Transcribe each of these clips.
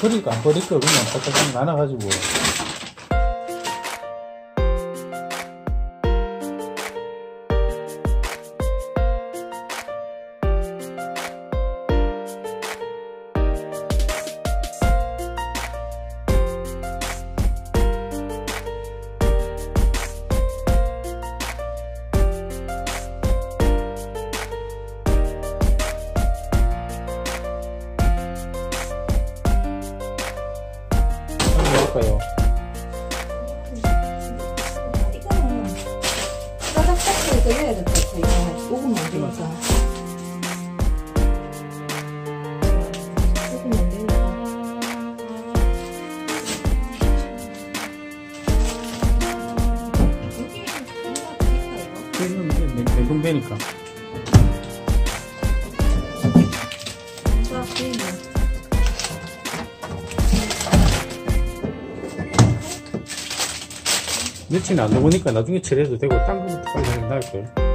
버릴까 안 버릴까 그냥 딱딱 나눠가지고 바닥바닥에서 해야 될 것 같아. 이거 안 되니까. 안 되니까. 냉- 자, 며칠 안 먹으니까 나중에 처리해도 되고 딴 거부터 빨리 게 나을걸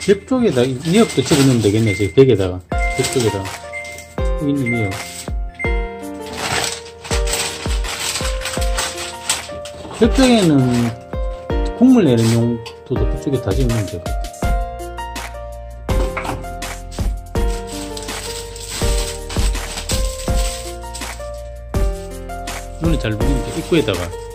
벽 쪽에다 미역도 집어넣으면 되겠네 저 벽에다가. 벽 쪽에다가. 여기 있는 미역. 벽 쪽에는 국물 내는 용도도 그쪽에 다 집으면 되고 눈에 잘 보이는데 입구에다가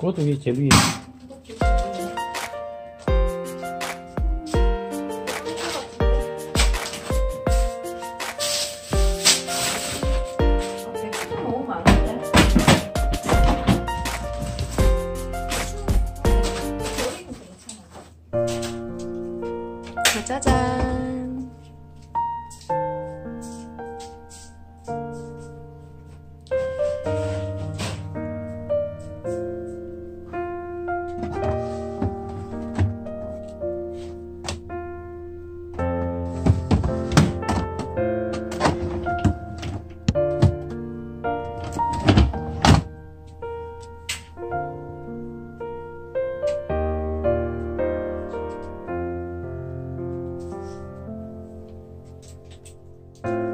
그것도 이게 제일 위에 많은데? 짜잔. Bye.